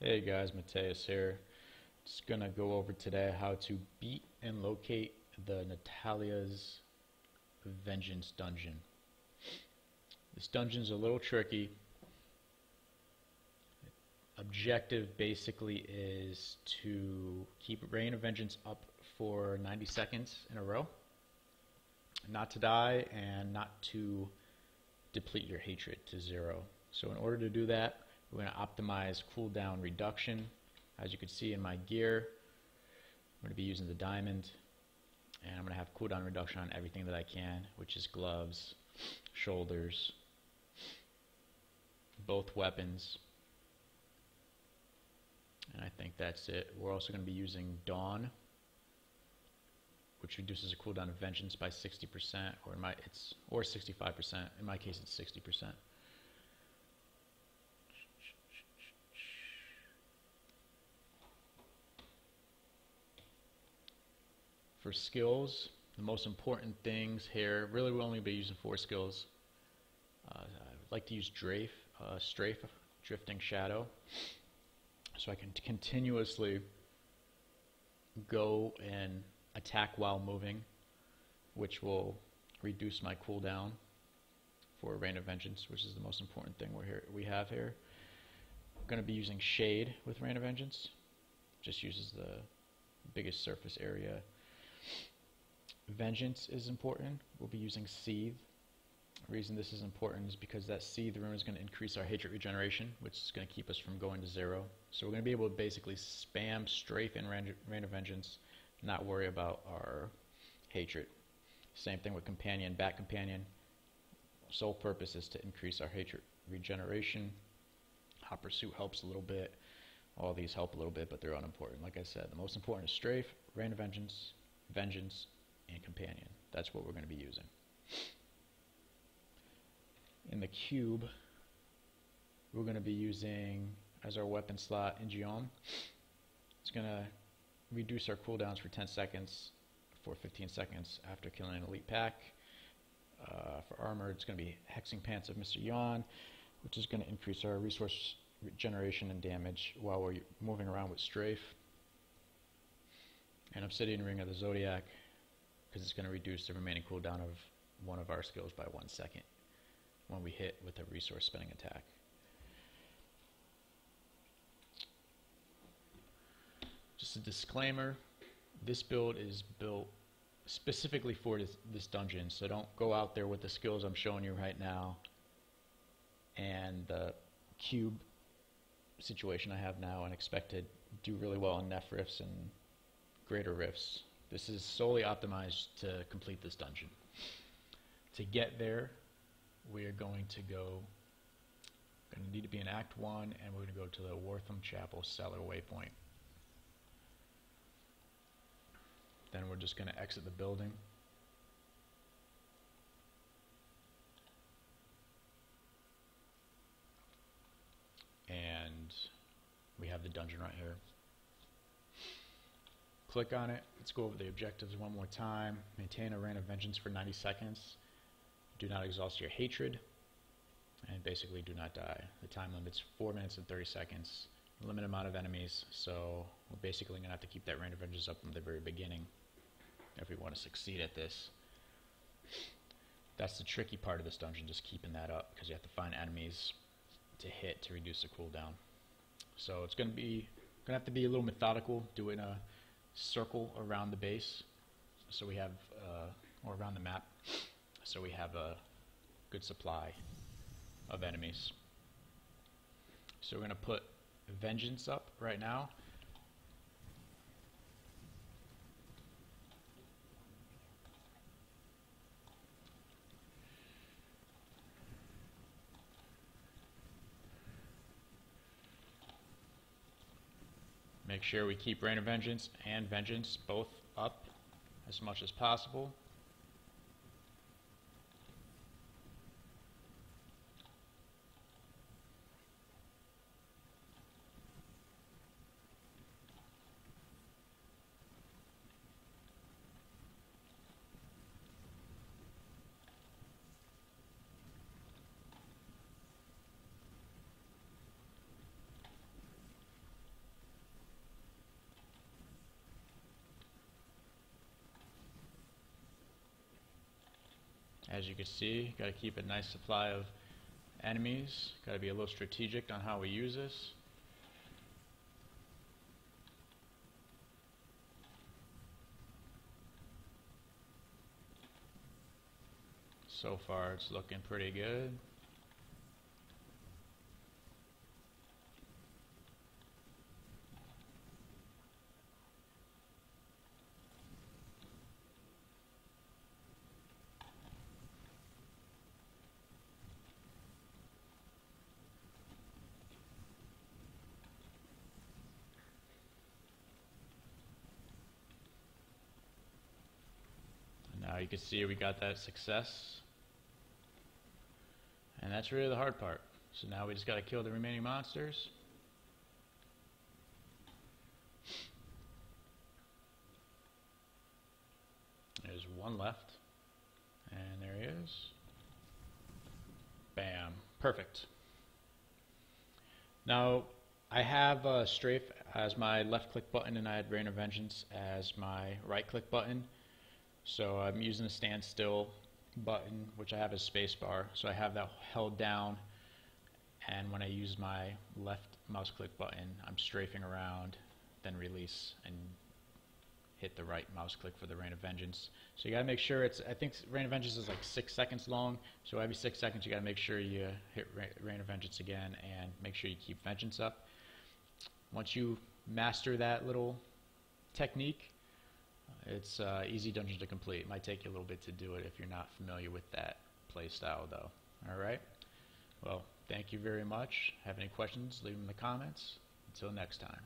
Hey guys, Mataos here. Just gonna go over today how to beat and locate the Natalya's Vengeance dungeon. This dungeon's a little tricky. Objective basically is to keep Rain of Vengeance up for 90 seconds in a row, not to die, and not to deplete your hatred to zero. So in order to do that, we're going to optimize cooldown reduction. As you can see in my gear, I'm going to be using the diamond, and I'm going to have cooldown reduction on everything that I can, which is gloves, shoulders, both weapons, and I think that's it. We're also going to be using Dawn, which reduces the cooldown of Vengeance by 60%, or in my it's or 65%. In my case, it's 60%. For skills, the most important things here, really we'll only be using four skills. Uh, I like to use Drafe, uh, Strafe, Drifting Shadow, so I can continuously go and attack while moving, which will reduce my cooldown for Rain of Vengeance, which is the most important thing we're here we have here. I'm going to be using Shade with Rain of Vengeance. Just uses the biggest surface area. Vengeance is important. We'll be using Seethe. The reason this is important is because that Seethe the rune is going to increase our hatred regeneration, which is going to keep us from going to zero. So we're going to be able to basically spam strafe and Rain of Vengeance, not worry about our hatred. Same thing with Companion, Bat Companion. Sole purpose is to increase our hatred regeneration. Hot Pursuit helps a little bit. All these help a little bit, but they're unimportant. Like I said, the most important is Strafe, Rain of Vengeance, Vengeance, and Companion. That's what we're going to be using. In the cube, we're going to be using as our weapon slot In-geom. It's going to reduce our cooldowns for 10 seconds for 15 seconds after killing an elite pack. Uh, for armor, it's going to be Hexing Pants of Mr. Yan, which is going to increase our resource generation and damage while we're moving around with Strafe. And Obsidian Ring of the Zodiac, because it's going to reduce the remaining cooldown of one of our skills by one second when we hit with a resource spending attack. Just a disclaimer, this build is built specifically for this, this, dungeon, so don't go out there with the skills I'm showing you right now and the cube situation I have now and expect to do really well in Neph rifts and greater rifts. This is solely optimized to complete this dungeon. To get there, we are going to go, going to need to be in Act 1, and we're going to go to the Wortham Chapel Cellar Waypoint. Then we're just going to exit the building. And we have the dungeon right here. Click on it. Let's go over the objectives one more time. Maintain a Rain of Vengeance for 90 seconds. Do not exhaust your hatred. And basically do not die. The time limit's 4 minutes and 30 seconds. Limited amount of enemies, so we're basically going to have to keep that Rain of Vengeance up from the very beginning if we want to succeed at this. That's the tricky part of this dungeon, just keeping that up, because you have to find enemies to hit to reduce the cooldown. So it's going to be going to have to be a little methodical, doing a circle around the base, so we have, uh, or around the map, so we have a good supply of enemies. So we're going to put Vengeance up right now. Make sure we keep Rain of Vengeance and Vengeance both up as much as possible. As you can see, got to keep a nice supply of enemies. Got to be a little strategic on how we use this. So far it's looking pretty good. Now you can see we got that success. And that's really the hard part. So now we just got to kill the remaining monsters. There's one left. And there he is. Bam. Perfect. Now, I have uh, Strafe as my left click button and I had Rain of Vengeance as my right click button. So I'm using the standstill button, which I have as spacebar. So I have that held down, and when I use my left mouse click button, I'm strafing around, then release, and hit the right mouse click for the Rain of Vengeance. So you gotta make sure it's, I think Rain of Vengeance is like six seconds long, so every six seconds you gotta make sure you hit Rain of Vengeance again, and make sure you keep Vengeance up. Once you master that little technique, it's uh, easy dungeon to complete. It might take you a little bit to do it if you're not familiar with that play style, though. All right. Well, thank you very much. Have any questions? Leave them in the comments. Until next time.